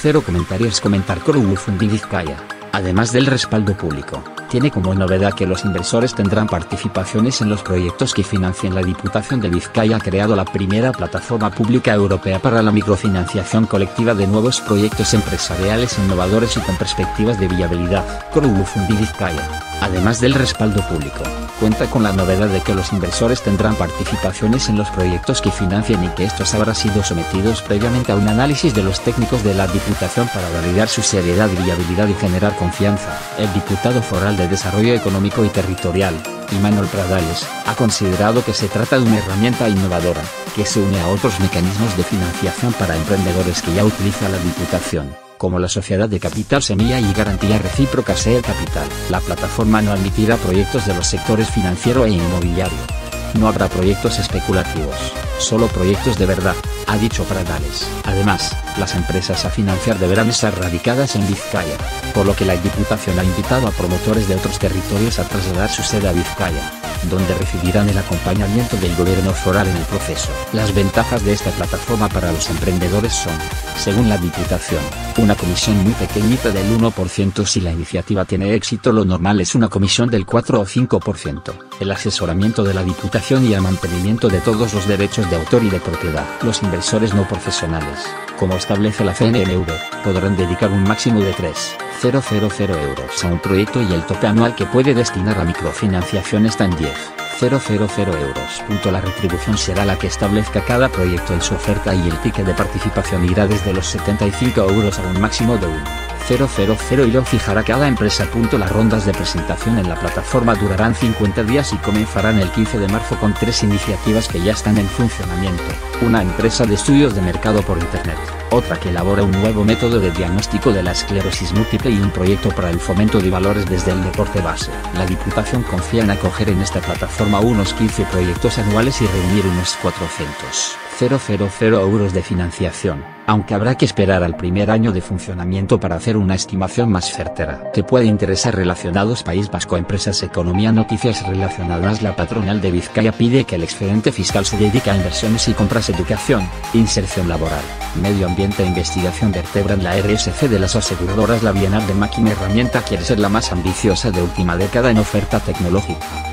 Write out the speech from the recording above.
Cero comentarios comentar Corufunding Vizcaya. Además del respaldo público, tiene como novedad que los inversores tendrán participaciones en los proyectos que financien la Diputación de Vizcaya ha creado la primera plataforma pública europea para la microfinanciación colectiva de nuevos proyectos empresariales innovadores y con perspectivas de viabilidad. Corufunding Vizcaya. Además del respaldo público, cuenta con la novedad de que los inversores tendrán participaciones en los proyectos que financien y que estos habrán sido sometidos previamente a un análisis de los técnicos de la Diputación para validar su seriedad y viabilidad y generar confianza. El diputado foral de Desarrollo Económico y Territorial, Imanol Pradales, ha considerado que se trata de una herramienta innovadora, que se une a otros mecanismos de financiación para emprendedores que ya utiliza la Diputación como la Sociedad de Capital Semilla y Garantía Recíproca SEA Capital. La plataforma no admitirá proyectos de los sectores financiero e inmobiliario. No habrá proyectos especulativos, solo proyectos de verdad, ha dicho Pradales. Además, las empresas a financiar deberán estar radicadas en Vizcaya, por lo que la Diputación ha invitado a promotores de otros territorios a trasladar su sede a Vizcaya donde recibirán el acompañamiento del gobierno foral en el proceso. Las ventajas de esta plataforma para los emprendedores son, según la Diputación, una comisión muy pequeñita del 1% si la iniciativa tiene éxito lo normal es una comisión del 4 o 5%, el asesoramiento de la Diputación y el mantenimiento de todos los derechos de autor y de propiedad. Los inversores no profesionales, como establece la CNLV, podrán dedicar un máximo de 3.000 euros a un proyecto y el tope anual que puede destinar a microfinanciación está en 10.000 euros. La retribución será la que establezca cada proyecto en su oferta y el ticket de participación irá desde los 75 euros a un máximo de 1.000 y lo fijará cada empresa. Las rondas de presentación en la plataforma durarán 50 días y comenzarán el 15 de marzo con tres iniciativas que ya están en funcionamiento, una empresa de estudios de mercado por Internet otra que elabora un nuevo método de diagnóstico de la esclerosis múltiple y un proyecto para el fomento de valores desde el deporte base. La Diputación confía en acoger en esta plataforma unos 15 proyectos anuales y reunir unos 400 000 euros de financiación, aunque habrá que esperar al primer año de funcionamiento para hacer una estimación más certera. Te puede interesar relacionados País Vasco Empresas Economía Noticias relacionadas La patronal de Vizcaya pide que el excedente fiscal se dedique a inversiones y compras educación, inserción laboral, medio ambiente e investigación vertebran la RSC de las aseguradoras La Bienal de Máquina Herramienta quiere ser la más ambiciosa de última década en oferta tecnológica